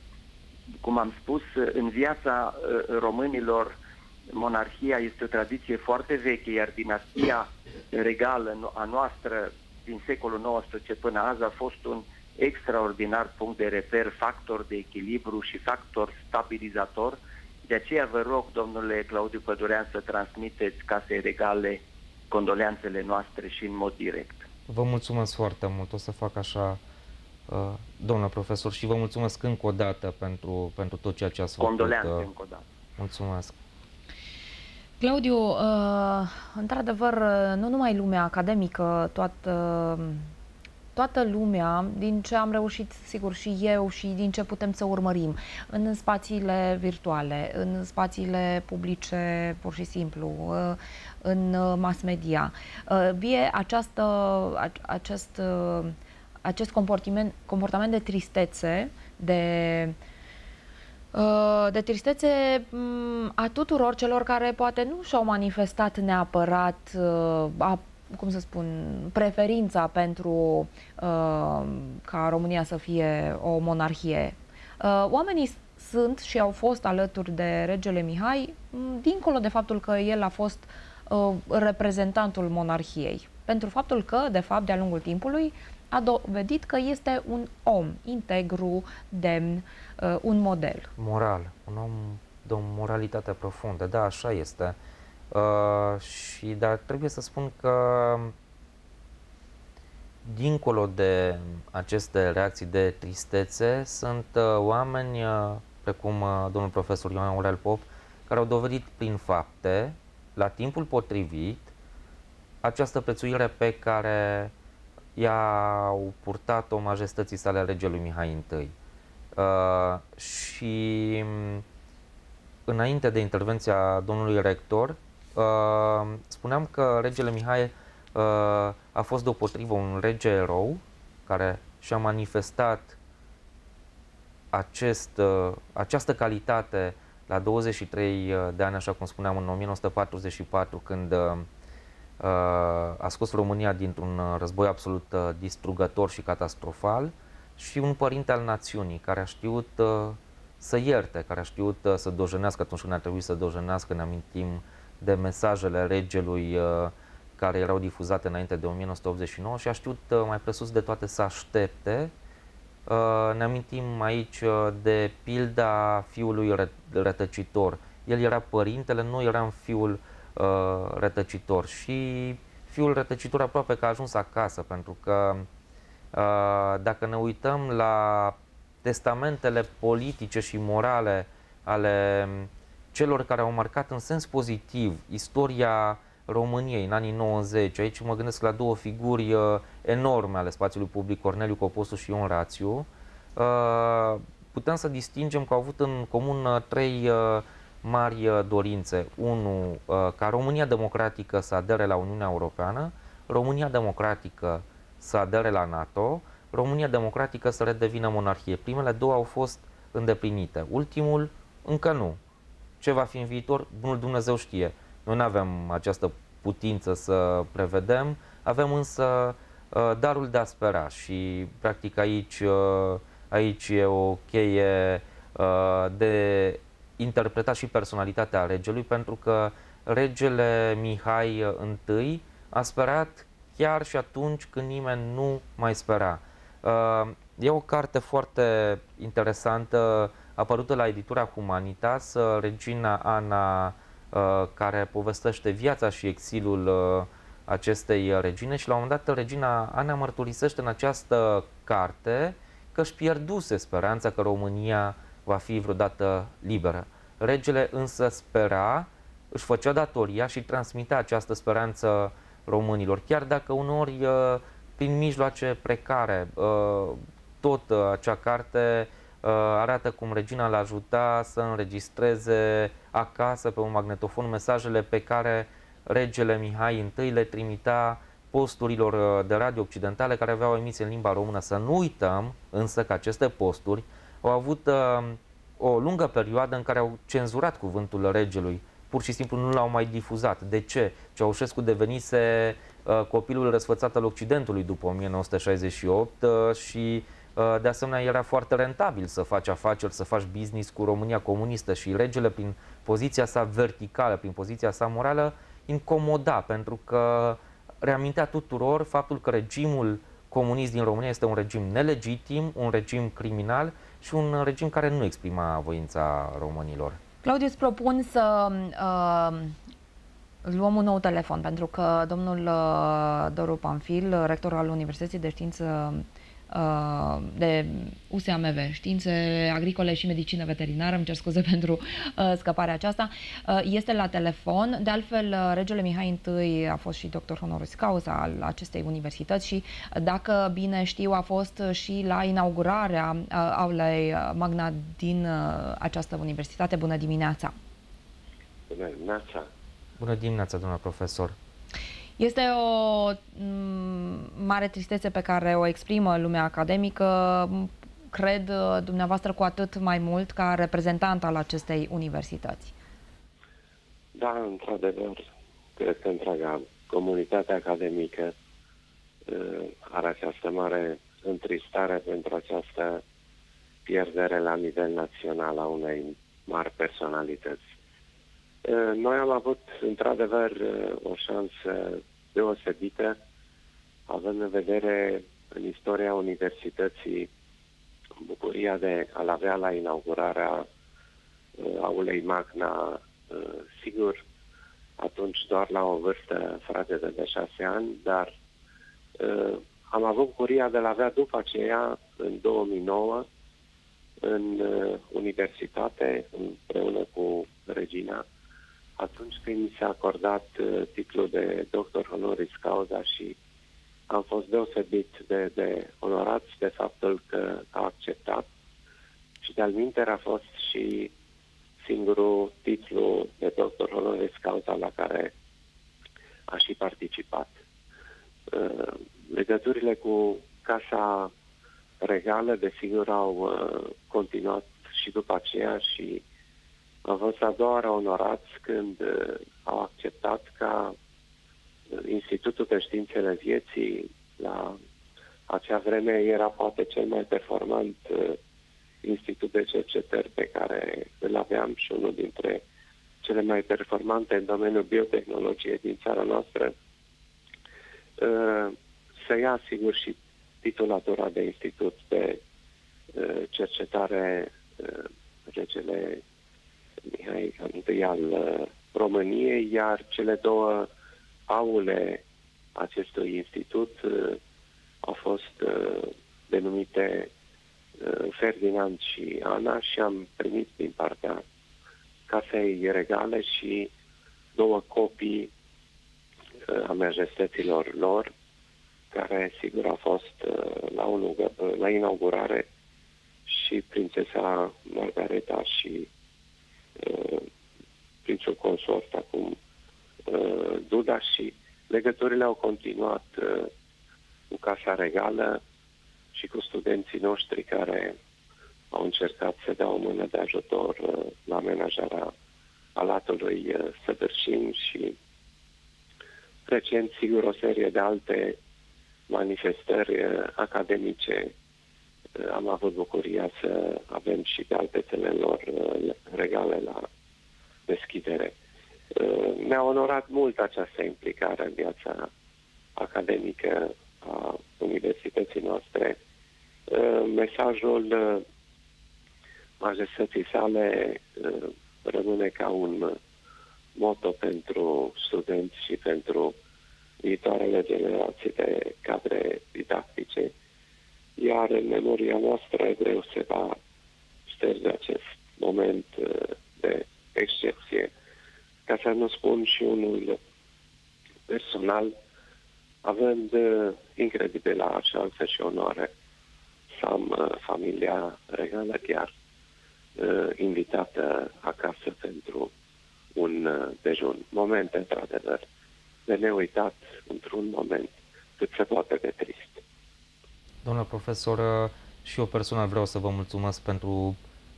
cum am spus, în viața uh, românilor monarhia este o tradiție foarte veche, iar dinastia regală a noastră din secolul XIX până azi a fost un extraordinar punct de reper, factor de echilibru și factor stabilizator. De aceea vă rog, domnule Claudiu Pădurean, să transmiteți casei regale condoleanțele noastre și în mod direct. Vă mulțumesc foarte mult, o să fac așa Uh, domnule profesor, și vă mulțumesc încă o dată pentru, pentru tot ceea ce ați făcut. Condoleanțe uh, încă o dată. Mulțumesc. Claudiu, uh, într-adevăr, nu numai lumea academică, toată, toată lumea, din ce am reușit, sigur, și eu și din ce putem să urmărim, în spațiile virtuale, în spațiile publice, pur și simplu, în mass media, vie această, acest acest comportament, comportament de tristețe, de, uh, de tristețe mm, a tuturor celor care poate nu și-au manifestat neapărat uh, a, cum să spun, preferința pentru uh, ca România să fie o monarhie. Oamenii sunt și au fost alături de regele Mihai, mm, dincolo de faptul că el a fost reprezentantul monarhiei, pentru faptul că, de fapt, de-a lungul timpului, a dovedit că este un om integru, demn, uh, un model. Moral, un om de o moralitate profundă, da, așa este. Uh, și dar trebuie să spun că dincolo de aceste reacții de tristețe, sunt uh, oameni uh, precum uh, domnul profesor Ioan Aurel Pop, care au dovedit prin fapte, la timpul potrivit, această prețuire pe care i-au purtat-o majestății sale regelui Mihai I. Uh, și înainte de intervenția domnului rector, uh, spuneam că regele Mihai uh, a fost deopotrivă un rege erou care și-a manifestat acest, uh, această calitate la 23 uh, de ani, așa cum spuneam, în 1944, când uh, a scos România dintr-un război absolut distrugător și catastrofal și un părinte al națiunii care a știut să ierte, care a știut să dojenească atunci când a trebuit să dojenească, ne amintim de mesajele regelui care erau difuzate înainte de 1989 și a știut mai presus de toate să aștepte Uh, ne amintim aici uh, de pilda fiului rătăcitor. El era părintele, noi eram fiul uh, rătăcitor și fiul rătăcitor aproape că a ajuns acasă, pentru că dacă ne uităm la testamentele politice și morale ale celor care au marcat în sens pozitiv istoria României în anii 90. Aici mă gândesc la două figuri uh, enorme ale spațiului public, Corneliu Coposu și Ion Rațiu. Uh, putem să distingem că au avut în comun uh, trei uh, mari uh, dorințe. Unu, uh, ca România democratică să adere la Uniunea Europeană, România democratică să adere la NATO, România democratică să redevină monarhie. Primele două au fost îndeplinite. Ultimul, încă nu. Ce va fi în viitor, bunul Dumnezeu știe. Noi nu avem această putință să prevedem, avem însă uh, darul de a spera și practic aici, uh, aici e o cheie uh, de interpretat și personalitatea regelui pentru că regele Mihai I a sperat chiar și atunci când nimeni nu mai spera. E o carte foarte interesantă apărută la editura Humanitas, Regina Ana Uh, care povestește viața și exilul uh, acestei regine și la un moment dat regina Ana mărturisește în această carte că își pierduse speranța că România va fi vreodată liberă. Regele însă spera, își făcea datoria și transmitea această speranță românilor, chiar dacă uneori uh, prin mijloace precare. Tot acea carte Uh, arată cum regina l ajuta să înregistreze acasă pe un magnetofon mesajele pe care regele Mihai I le trimita posturilor uh, de radio occidentale care aveau emisie în limba română. Să nu uităm însă că aceste posturi au avut uh, o lungă perioadă în care au cenzurat cuvântul regelui. Pur și simplu nu l-au mai difuzat. De ce? Ceaușescu devenise uh, copilul răsfățat al Occidentului după 1968 uh, și Uh, de asemenea, era foarte rentabil să faci afaceri, să faci business cu România comunistă și regele, prin poziția sa verticală, prin poziția sa morală, incomoda, pentru că reamintea tuturor faptul că regimul comunist din România este un regim nelegitim, un regim criminal și un regim care nu exprima voința românilor. Claudiu, îți propun să uh, luăm un nou telefon, pentru că domnul uh, Doru Panfil, rector al Universității de Știință Uh, de USAMV, științe agricole și medicină veterinară, îmi cer scuze *laughs* pentru uh, scăparea aceasta, uh, este la telefon. De altfel, regele Mihai I a fost și doctor honoris causa al acestei universități și, dacă bine știu, a fost și la inaugurarea aulei magna din această universitate. Bună dimineața! Bună dimineața! Bună dimineața, domnule profesor! Este o mm, mare tristețe pe care o exprimă lumea academică, cred dumneavoastră cu atât mai mult ca reprezentant al acestei universități. Da, într-adevăr, cred că întreaga comunitate academică uh, are această mare întristare pentru această pierdere la nivel național a unei mari personalități. Uh, noi am avut, într-adevăr, uh, o șansă deosebită, având în vedere în istoria universității bucuria de a-l avea la inaugurarea uh, aulei Magna, uh, sigur, atunci doar la o vârstă frate de șase ani, dar uh, am avut bucuria de a-l avea după aceea, în 2009, în uh, universitate, împreună cu Regina, atunci când mi s-a acordat uh, titlul de doctor honoris causa și am fost deosebit de, de onorați de faptul că a acceptat și de-al a fost și singurul titlu de doctor honoris causa la care a și participat. Uh, legăturile cu Casa Regală, desigur, au uh, continuat și după aceea și am fost a doua oară onorați când uh, au acceptat ca Institutul de Științele Vieții la acea vreme era poate cel mai performant uh, institut de cercetări pe care îl aveam și unul dintre cele mai performante în domeniul biotehnologiei din țara noastră, uh, să ia sigur și titulatura de institut de uh, cercetare uh, regele Mihai I al uh, României, iar cele două aule acestui institut uh, au fost uh, denumite uh, Ferdinand și Ana și am primit din partea Casei Regale și două copii uh, a majestăților lor, care sigur a fost uh, la, un, la inaugurare și prințesa Margareta și uh, prințul consort acum uh, Duda și legăturile au continuat uh, cu Casa Regală și cu studenții noștri care au încercat să dea o mână de ajutor uh, la amenajarea Alatului uh, Sădărșin și recent, sigur, o serie de alte manifestări uh, academice. Uh, am avut bucuria să avem și pe alte lor uh, regale la deschidere. Ne-a onorat mult această implicare în viața academică a universității noastre. Mesajul majestății sale rămâne ca un moto pentru studenți și pentru viitoarele generații de cadre didactice, iar în memoria noastră greu se va șterge acest moment de excepție ca să nu spun și unul personal, având uh, incredibilă șansă și onoare să am uh, familia regală chiar uh, invitată acasă pentru un uh, dejun. Moment, într-adevăr, de neuitat într-un moment cât se poate de trist. Domnule profesor, uh, și eu personal vreau să vă mulțumesc pentru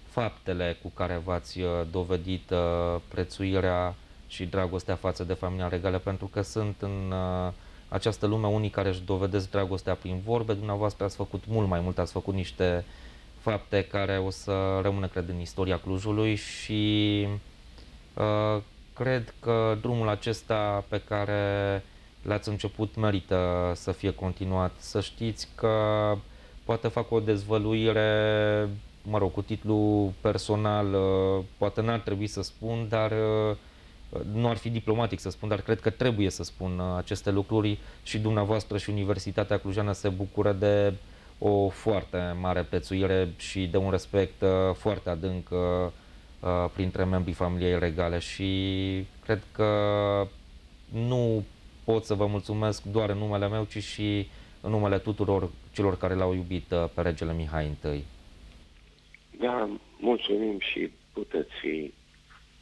faptele cu care v-ați uh, dovedit uh, prețuirea și dragostea față de familia regală, pentru că sunt în uh, această lume unii care își dovedesc dragostea prin vorbe. Dumneavoastră ați făcut mult mai mult, ați făcut niște fapte care o să rămână, cred, în istoria Clujului și uh, cred că drumul acesta pe care l-ați început merită să fie continuat. Să știți că poate fac o dezvăluire mă rog, cu titlu personal, uh, poate n-ar trebui să spun, dar uh, nu ar fi diplomatic să spun, dar cred că trebuie să spun uh, aceste lucruri și dumneavoastră și Universitatea Clujană se bucură de o foarte mare prețuire și de un respect foarte adânc printre membrii familiei regale și cred că nu pot să vă mulțumesc doar în numele meu, ci și în numele tuturor celor care l-au iubit pe regele Mihai I. Da, mulțumim și puteți fi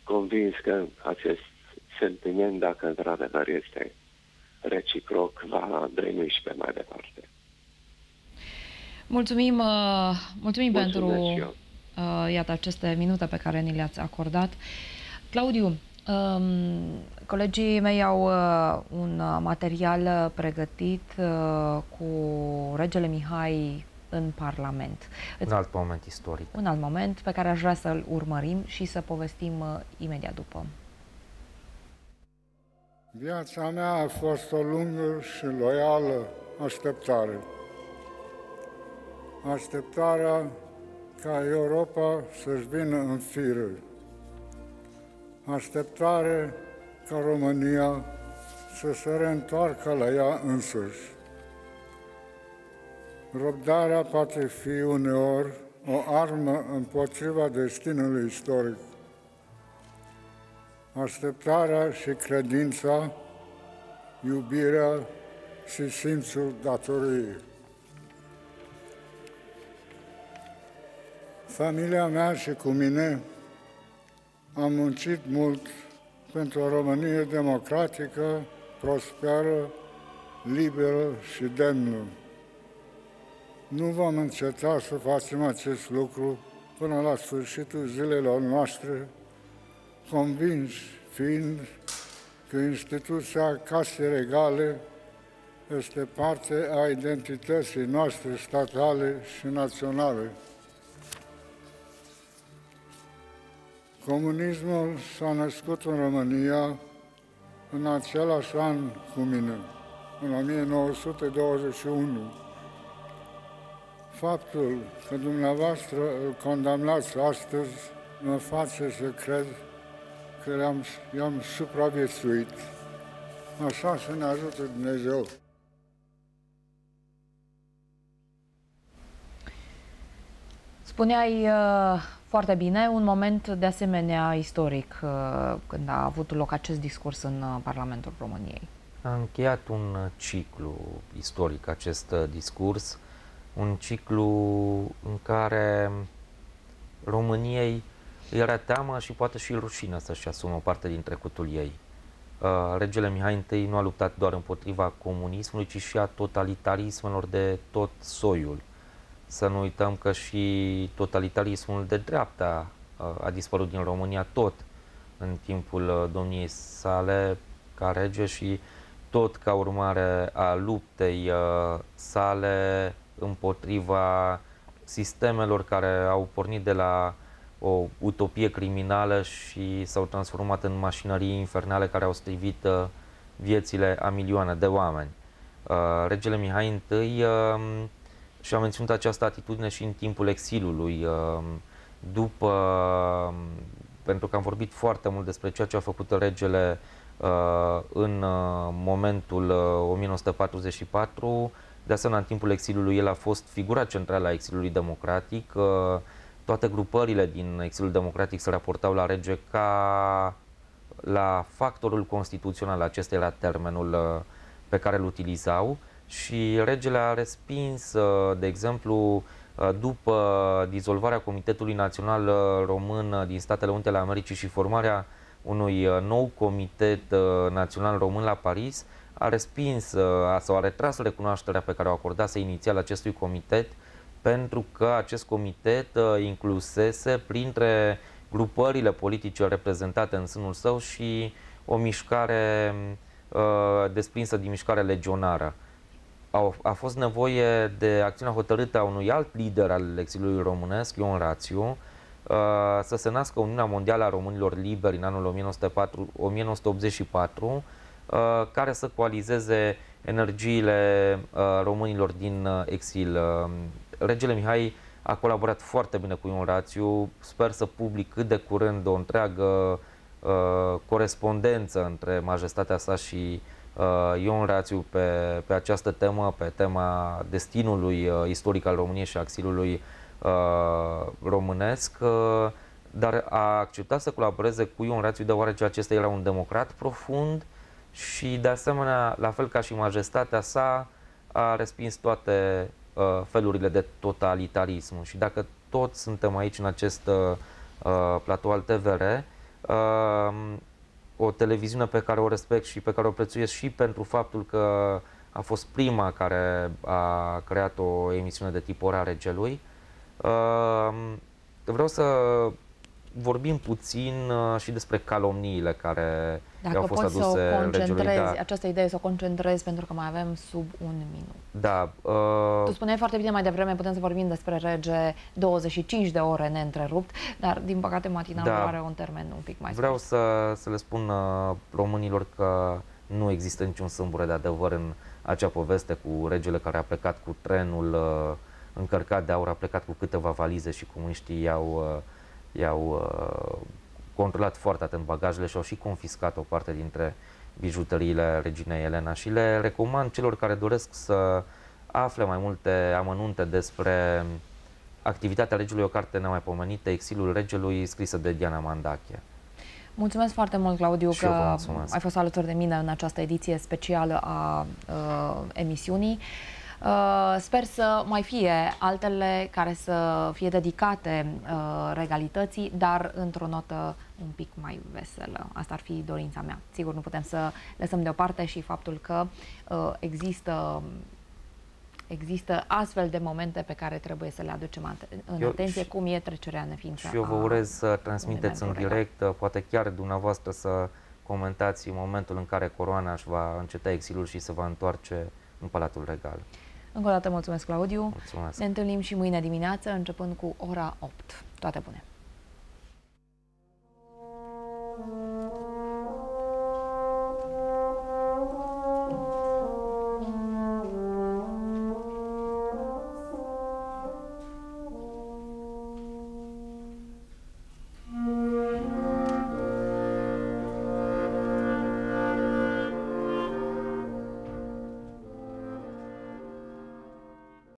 convins că acest sentiment, dacă într-adevăr este reciproc, va drăinui și pe mai departe. Mulțumim, uh, mulțumim pentru uh, iată, aceste minute pe care ni le-ați acordat. Claudiu, um, colegii mei au uh, un material pregătit uh, cu regele Mihai în Parlament. Un alt moment istoric. Un alt moment pe care aș vrea să-l urmărim și să povestim uh, imediat după. Viața mea a fost o lungă și loială așteptare. așteptarea ca Europa să-și vină în fire, așteptare ca România să se reîntoarcă la ea însuși. Răbdarea poate fi uneori o armă împotriva destinului istoric. Așteptarea și credința, iubirea și simțul datoriei. Familia mea și cu mine am muncit mult pentru o Românie democratică, prosperă, liberă și demnă. Nu vom înceta să facem acest lucru până la sfârșitul zilelor noastre, convinși fiind că instituția Casei Regale este parte a identității noastre statale și naționale. Comunismul s-a născut în România în același an cu mine, în 1921. Faptul că dumneavoastră îl condamnați astăzi mă face să cred că i-am, i-am supraviețuit. Așa să ne ajute Dumnezeu. Spuneai uh, foarte bine, un moment de asemenea istoric uh, când a avut loc acest discurs în uh, Parlamentul României. A încheiat un ciclu istoric acest uh, discurs, un ciclu în care României îi era teamă și poate și rușină să-și asume o parte din trecutul ei. Regele Mihai I nu a luptat doar împotriva comunismului, ci și a totalitarismelor de tot soiul să nu uităm că și totalitarismul de dreapta uh, a dispărut din România tot în timpul uh, domniei sale ca rege și tot ca urmare a luptei uh, sale împotriva sistemelor care au pornit de la o utopie criminală și s-au transformat în mașinării infernale care au strivit viețile a milioane de oameni. Regele Mihai I și am menționat această atitudine și în timpul exilului, um, după, um, pentru că am vorbit foarte mult despre ceea ce a făcut regele uh, în uh, momentul 1944, uh, de asemenea, în timpul exilului, el a fost figura centrală a exilului democratic. Toate grupările din exilul democratic se raportau la rege ca la factorul constituțional. Acesta era termenul pe care îl utilizau și regele a respins, uh, de exemplu, uh, după dizolvarea Comitetului Național uh, Român din Statele Unite ale Americii și formarea unui nou Comitet Național Român la Paris, a respins sau a retras recunoașterea pe care o acordase inițial acestui comitet pentru că acest comitet inclusese printre grupările politice reprezentate în sânul său și o mișcare desprinsă din mișcare legionară a, a fost nevoie de acțiunea hotărâtă a unui alt lider al exilului românesc, Ion Rațiu, uh, să se nască Uniunea Mondială a Românilor Liberi în anul 1904, 1984, uh, care să coalizeze energiile uh, românilor din exil. Regele Mihai a colaborat foarte bine cu Ion Rațiu, sper să public cât de curând o întreagă corespondență între majestatea sa și Uh, Ion Rațiu pe, pe această temă, pe tema destinului uh, istoric al României și axilului uh, românesc, dar a acceptat să colaboreze cu Ion Rațiu deoarece acesta era un democrat profund și de asemenea, la fel ca și majestatea sa, a respins toate uh, felurile de totalitarism. Și dacă toți suntem aici în acest uh, platou al TVR, uh, o televiziune pe care o respect și pe care o prețuiesc și pentru faptul că a fost prima care a creat o emisiune de tip ora regelui. Ehm, vreau să vorbim puțin uh, și despre calomniile care Dacă au fost poți aduse să o concentrezi, regelui. Da. această idee să o concentrezi pentru că mai avem sub un minut. Da. Uh... Tu spuneai foarte bine mai devreme, putem să vorbim despre rege 25 de ore neîntrerupt, dar din păcate matinalul da. are un termen un pic mai Vreau să, să le spun uh, românilor că nu există niciun sâmbure de adevăr în acea poveste cu regele care a plecat cu trenul uh, încărcat de aur, a plecat cu câteva valize și comuniștii i-au, i-au controlat foarte atent bagajele și au și confiscat o parte dintre bijuteriile reginei Elena și le recomand celor care doresc să afle mai multe amănunte despre activitatea regelui, o carte nemaipomenită, Exilul regelui, scrisă de Diana Mandache. Mulțumesc foarte mult, Claudiu, Și că eu vă mulțumesc. ai fost alături de mine în această ediție specială a uh, emisiunii. Uh, sper să mai fie altele care să fie dedicate uh, regalității, dar într-o notă un pic mai veselă. Asta ar fi dorința mea. Sigur, nu putem să lăsăm deoparte și faptul că uh, există există astfel de momente pe care trebuie să le aducem în eu, atenție, și, cum e trecerea neființă. Și eu vă urez să transmiteți în direct, regal. poate chiar dumneavoastră să comentați momentul în care coroana își va înceta exilul și se va întoarce în Palatul Regal. Încă o dată mulțumesc, Claudiu. Mulțumesc. Ne întâlnim și mâine dimineață, începând cu ora 8. Toate bune!